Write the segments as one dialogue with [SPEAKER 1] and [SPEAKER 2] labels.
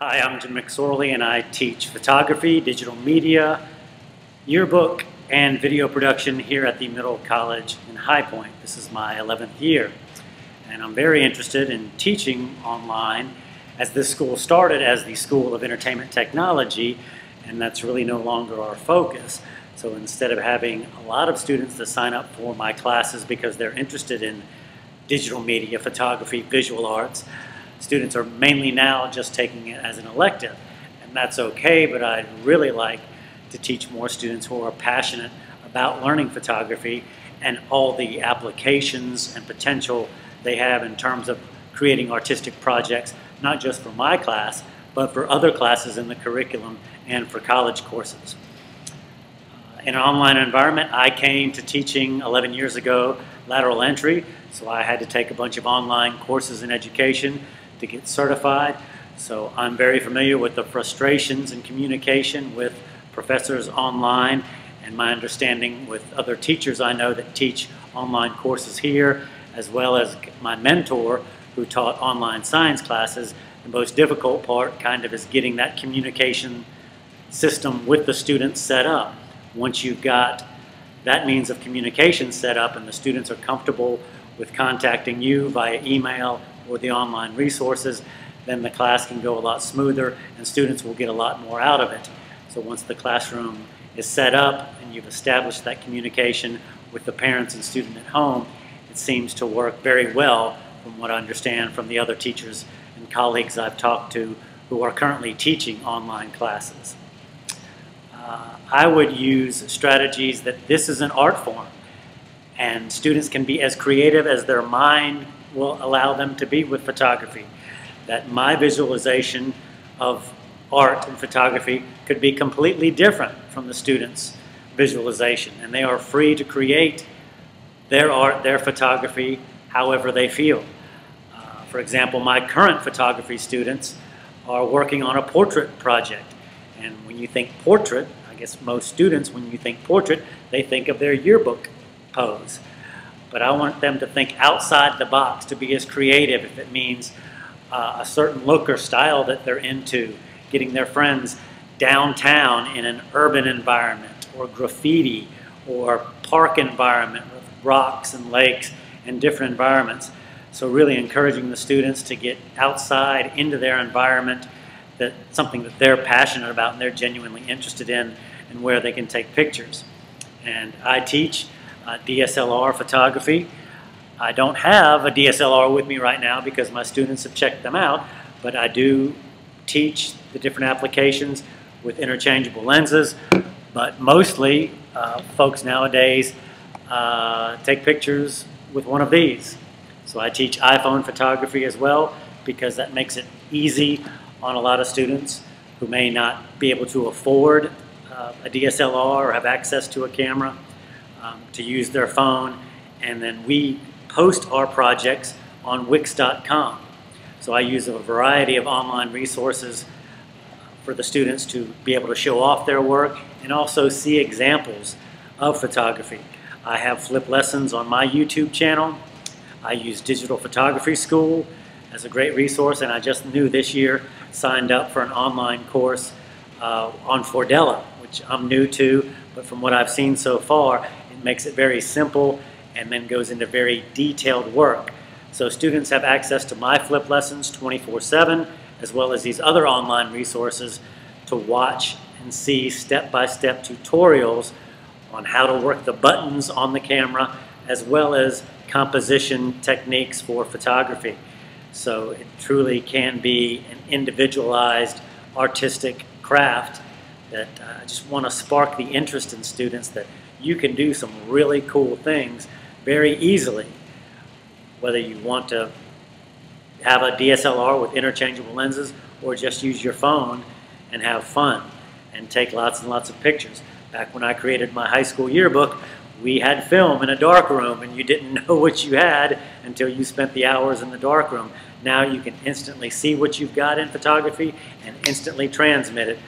[SPEAKER 1] Hi, I'm Jim McSorley, and I teach photography, digital media, yearbook, and video production here at the Middle College in High Point. This is my 11th year, and I'm very interested in teaching online as this school started as the School of Entertainment Technology, and that's really no longer our focus. So instead of having a lot of students to sign up for my classes because they're interested in digital media, photography, visual arts, students are mainly now just taking it as an elective. And that's okay, but I'd really like to teach more students who are passionate about learning photography and all the applications and potential they have in terms of creating artistic projects, not just for my class, but for other classes in the curriculum and for college courses. Uh, in an online environment, I came to teaching 11 years ago lateral entry, so I had to take a bunch of online courses in education to get certified. So I'm very familiar with the frustrations in communication with professors online and my understanding with other teachers I know that teach online courses here, as well as my mentor who taught online science classes. The most difficult part kind of is getting that communication system with the students set up. Once you've got that means of communication set up and the students are comfortable with contacting you via email or the online resources, then the class can go a lot smoother and students will get a lot more out of it. So once the classroom is set up and you've established that communication with the parents and student at home, it seems to work very well from what I understand from the other teachers and colleagues I've talked to who are currently teaching online classes. Uh, I would use strategies that this is an art form and students can be as creative as their mind will allow them to be with photography. That my visualization of art and photography could be completely different from the students' visualization, and they are free to create their art, their photography, however they feel. Uh, for example, my current photography students are working on a portrait project, and when you think portrait, I guess most students, when you think portrait, they think of their yearbook pose but I want them to think outside the box, to be as creative if it means uh, a certain look or style that they're into, getting their friends downtown in an urban environment or graffiti or park environment with rocks and lakes and different environments. So really encouraging the students to get outside into their environment, that something that they're passionate about and they're genuinely interested in and where they can take pictures. And I teach uh, DSLR photography. I don't have a DSLR with me right now because my students have checked them out, but I do teach the different applications with interchangeable lenses, but mostly uh, folks nowadays uh, take pictures with one of these. So I teach iPhone photography as well because that makes it easy on a lot of students who may not be able to afford uh, a DSLR or have access to a camera um, to use their phone, and then we post our projects on Wix.com. So I use a variety of online resources for the students to be able to show off their work and also see examples of photography. I have flip lessons on my YouTube channel. I use Digital Photography School as a great resource, and I just knew this year signed up for an online course uh, on Fordella, which I'm new to, but from what I've seen so far, makes it very simple, and then goes into very detailed work. So students have access to my flip lessons 24-7, as well as these other online resources to watch and see step-by-step -step tutorials on how to work the buttons on the camera, as well as composition techniques for photography. So it truly can be an individualized artistic craft that uh, I just want to spark the interest in students that you can do some really cool things very easily. Whether you want to have a DSLR with interchangeable lenses or just use your phone and have fun and take lots and lots of pictures. Back when I created my high school yearbook, we had film in a dark room and you didn't know what you had until you spent the hours in the dark room. Now you can instantly see what you've got in photography and instantly transmit it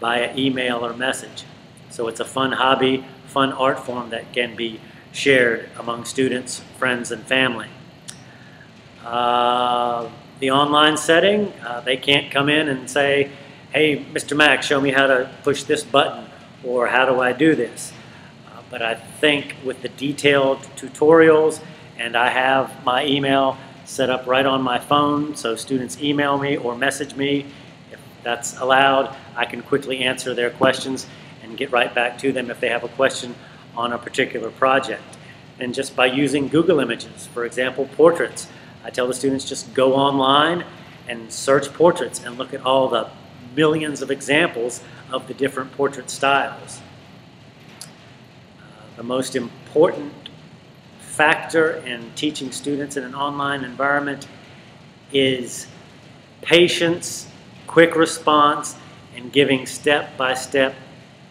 [SPEAKER 1] via email or message. So it's a fun hobby, fun art form that can be shared among students, friends, and family. Uh, the online setting, uh, they can't come in and say, hey, Mr. Mac, show me how to push this button, or how do I do this? Uh, but I think with the detailed tutorials, and I have my email set up right on my phone, so students email me or message me. If that's allowed, I can quickly answer their questions get right back to them if they have a question on a particular project. And just by using Google Images, for example, portraits, I tell the students just go online and search portraits and look at all the millions of examples of the different portrait styles. Uh, the most important factor in teaching students in an online environment is patience, quick response, and giving step-by-step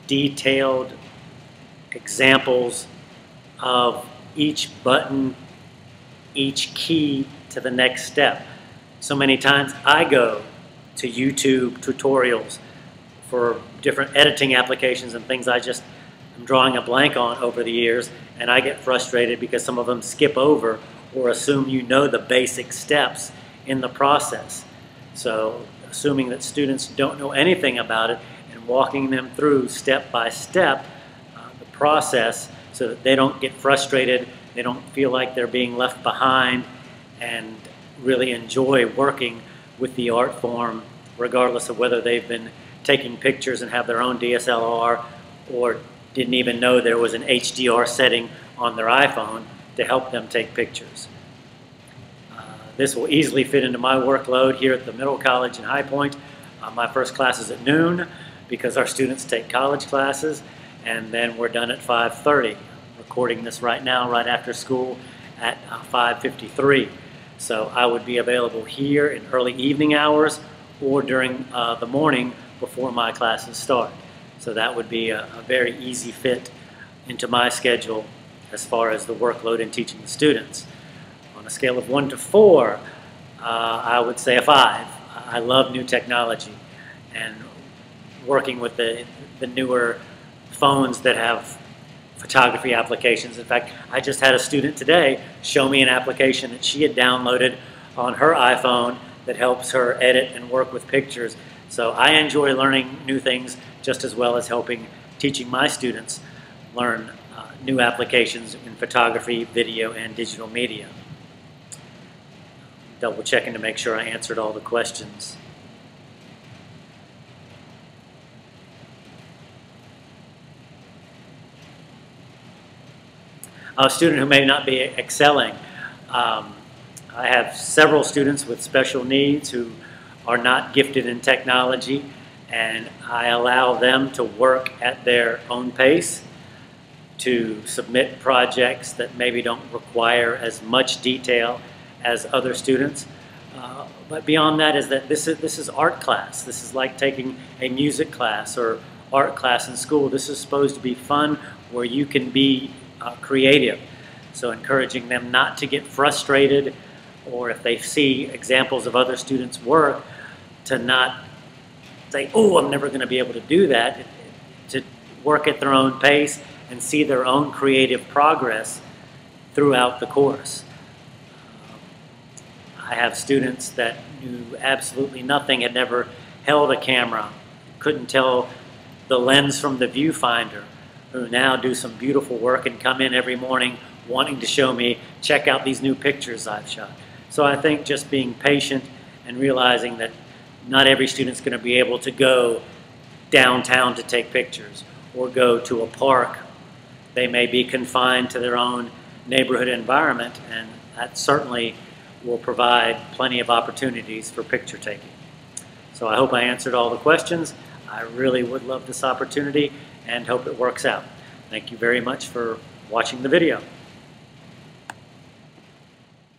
[SPEAKER 1] detailed examples of each button, each key to the next step. So many times I go to YouTube tutorials for different editing applications and things I just am drawing a blank on over the years and I get frustrated because some of them skip over or assume you know the basic steps in the process. So assuming that students don't know anything about it walking them through step by step uh, the process so that they don't get frustrated, they don't feel like they're being left behind and really enjoy working with the art form, regardless of whether they've been taking pictures and have their own DSLR or didn't even know there was an HDR setting on their iPhone to help them take pictures. Uh, this will easily fit into my workload here at the Middle College in High Point. Uh, my first class is at noon because our students take college classes and then we're done at 5.30. recording this right now, right after school at uh, 5.53. So I would be available here in early evening hours or during uh, the morning before my classes start. So that would be a, a, very easy fit into my schedule as far as the workload in teaching the students. On a scale of one to four, uh, I would say a five. I love new technology and working with the, the newer phones that have photography applications. In fact, I just had a student today show me an application that she had downloaded on her iPhone that helps her edit and work with pictures. So I enjoy learning new things just as well as helping teaching my students learn uh, new applications in photography, video, and digital media. Double checking to make sure I answered all the questions. A student who may not be excelling. Um, I have several students with special needs who are not gifted in technology, and I allow them to work at their own pace, to submit projects that maybe don't require as much detail as other students. Uh, but beyond that is that this is, this is art class. This is like taking a music class or art class in school. This is supposed to be fun where you can be uh, creative. So encouraging them not to get frustrated or if they see examples of other students' work, to not say, oh, I'm never going to be able to do that, to work at their own pace and see their own creative progress throughout the course. I have students that knew absolutely nothing, had never held a camera, couldn't tell the lens from the viewfinder, who now do some beautiful work and come in every morning wanting to show me, check out these new pictures I've shot. So I think just being patient and realizing that not every student's going to be able to go downtown to take pictures or go to a park. They may be confined to their own neighborhood environment, and that certainly will provide plenty of opportunities for picture taking. So I hope I answered all the questions. I really would love this opportunity and hope it works out. Thank you very much for watching the video.